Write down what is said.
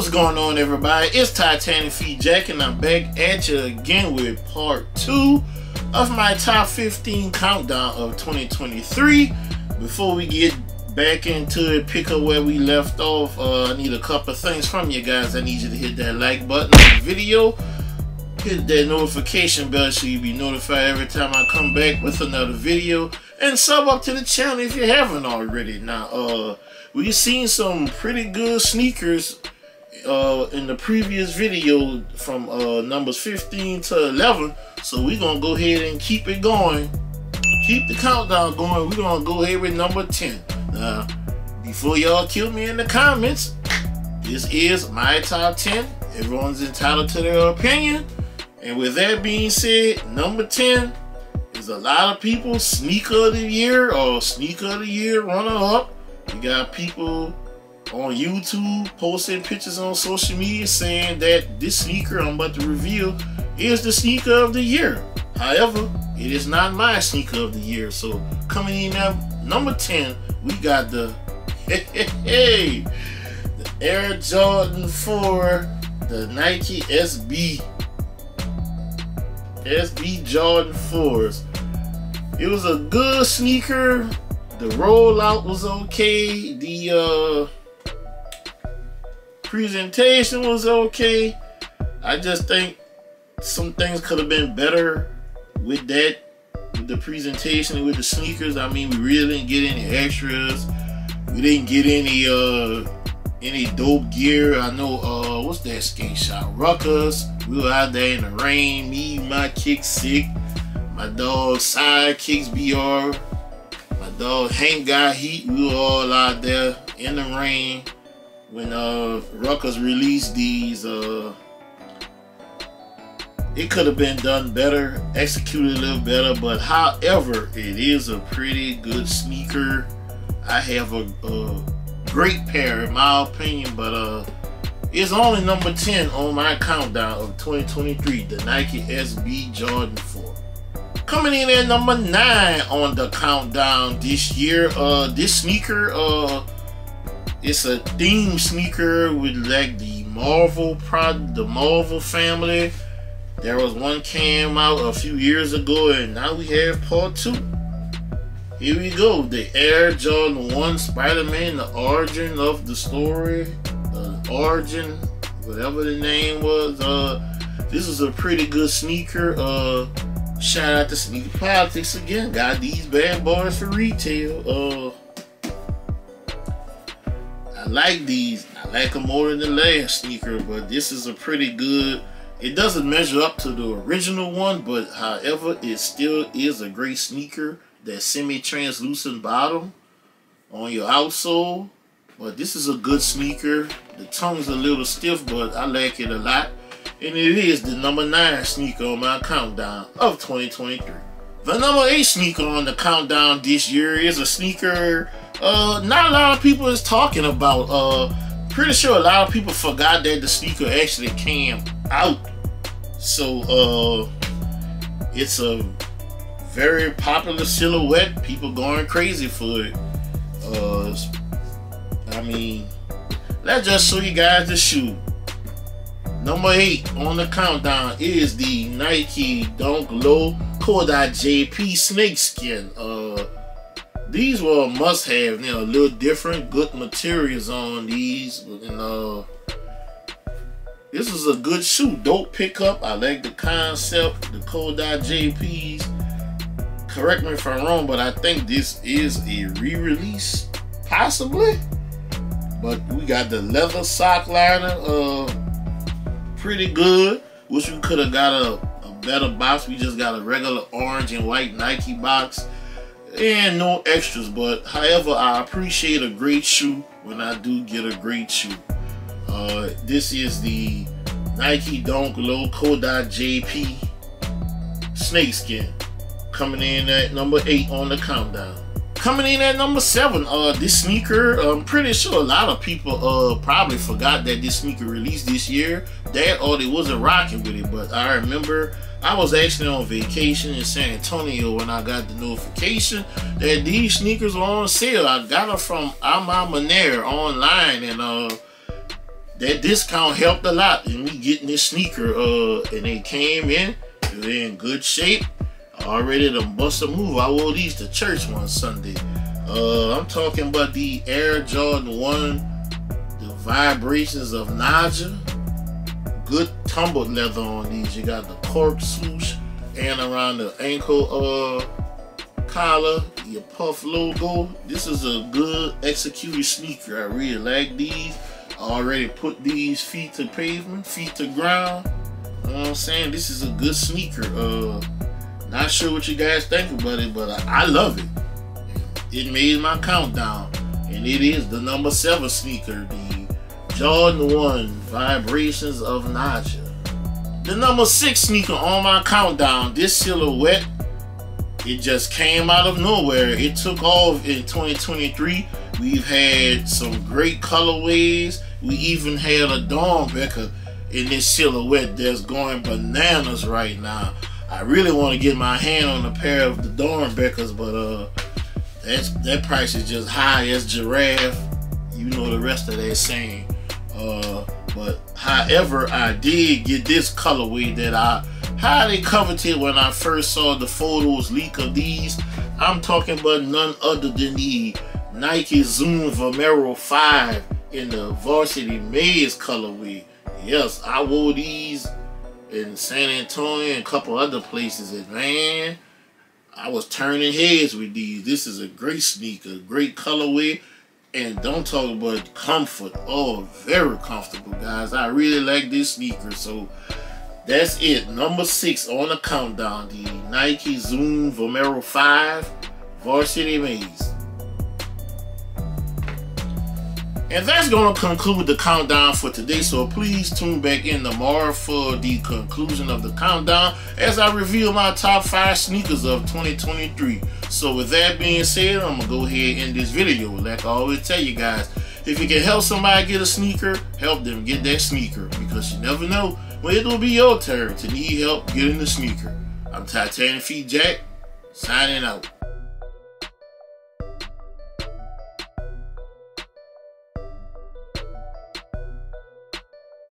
What's going on, everybody? It's Titanic Feet Jack, and I'm back at you again with part two of my top 15 countdown of 2023. Before we get back into it, pick up where we left off, uh, I need a couple things from you guys. I need you to hit that like button on the video, hit that notification bell so you'll be notified every time I come back with another video, and sub up to the channel if you haven't already. Now, uh, we've seen some pretty good sneakers uh, in the previous video from uh, numbers 15 to 11. So we're going to go ahead and keep it going. Keep the countdown going. We're going to go ahead with number 10. Now, before y'all kill me in the comments, this is my top 10. Everyone's entitled to their opinion. And with that being said, number 10 is a lot of people sneaker of the year or sneaker of the year runner up. You got people on YouTube posting pictures on social media saying that this sneaker I'm about to reveal is the sneaker of the year. However, it is not my sneaker of the year. So coming in at number 10, we got the hey, the Air Jordan 4, the Nike SB. SB Jordan 4s. It was a good sneaker. The rollout was okay. The uh presentation was okay. I just think some things could have been better with that, with the presentation with the sneakers. I mean, we really didn't get any extras. We didn't get any uh any dope gear. I know uh what's that skate shop? Ruckus. We were out there in the rain. Me, my kick sick. My dog sidekicks BR. My dog Hank got heat. We were all out there in the rain when uh Ruckus released these uh it could have been done better, executed a little better, but however, it is a pretty good sneaker. I have a, a great pair in my opinion, but uh it's only number 10 on my countdown of 2023, the Nike SB Jordan 4. Coming in at number 9 on the countdown this year, uh this sneaker uh it's a theme sneaker with like the Marvel product, the Marvel family. There was one came out a few years ago, and now we have part two. Here we go, the Air Jordan 1 Spider-Man, the origin of the story, the origin, whatever the name was. Uh, this is a pretty good sneaker. Uh, shout out to Sneaker Politics again. Got these bad boys for retail. Uh, like these. I like them more than the last sneaker, but this is a pretty good. It doesn't measure up to the original one, but however, it still is a great sneaker. That semi-translucent bottom on your outsole. But this is a good sneaker. The tongue's a little stiff, but I like it a lot. And it is the number 9 sneaker on my countdown of 2023. The number 8 sneaker on the countdown this year is a sneaker uh, not a lot of people is talking about. Uh, pretty sure a lot of people forgot that the sneaker actually came out. So uh, it's a very popular silhouette. People going crazy for it. Uh, I mean, let's just show you guys the shoe. Number eight on the countdown is the Nike Dunk Low Kodai JP Snakeskin. Uh, these were a must-have. You know, a little different, good materials on these. And uh, this is a good shoe. Dope pickup. I like the concept. The Kodai JPs. Correct me if I'm wrong, but I think this is a re-release, possibly. But we got the leather sock liner. Uh, pretty good. Wish we could have got a, a better box. We just got a regular orange and white Nike box and no extras but however i appreciate a great shoe when i do get a great shoe. Uh, this is the nike dunk low kodai jp snakeskin coming in at number eight on the countdown. Coming in at number seven uh this sneaker i'm pretty sure a lot of people uh probably forgot that this sneaker released this year. That or they wasn't rocking with it but i remember I was actually on vacation in San Antonio when I got the notification that these sneakers were on sale. I got them from Ama online and uh that discount helped a lot in me getting this sneaker. Uh, and they came in, they're in good shape. Already to bust a move. I wore these to church one Sunday. Uh, I'm talking about the Air Jordan 1, the vibrations of Naija. Good tumbled leather on these. You got the cork swoosh and around the ankle uh collar, your puff logo. This is a good executed sneaker. I really like these. I already put these feet to pavement, feet to ground. You know what I'm saying? This is a good sneaker. Uh not sure what you guys think about it, but I, I love it. It made my countdown. And it is the number seven sneaker, the Jordan 1 Vibrations of Naija. The number six sneaker on my countdown, this silhouette, it just came out of nowhere. It took off in 2023. We've had some great colorways. We even had a Doernbecher in this silhouette that's going bananas right now. I really want to get my hand on a pair of the Doernbechers, but uh, that's that price is just high as giraffe. You know the rest of that saying. Uh, but however, I did get this colorway that I highly coveted when I first saw the photos leak of these. I'm talking about none other than the Nike Zoom Vomero 5 in the Varsity Maize colorway. Yes, I wore these in San Antonio and a couple other places. And man, I was turning heads with these. This is a great sneaker, great colorway. And don't talk about comfort. Oh, very comfortable, guys. I really like this sneaker. So that's it. Number six on the countdown. The Nike Zoom Vomero 5 Varsity Maize. And that's going to conclude the countdown for today. So please tune back in tomorrow for the conclusion of the countdown as I reveal my top five sneakers of 2023. So with that being said, I'm going to go ahead and end this video. Like I always tell you guys, if you can help somebody get a sneaker, help them get that sneaker because you never know when it will be your turn to need help getting the sneaker. I'm Titanic Feet Jack, signing out.